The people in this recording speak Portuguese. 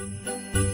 Música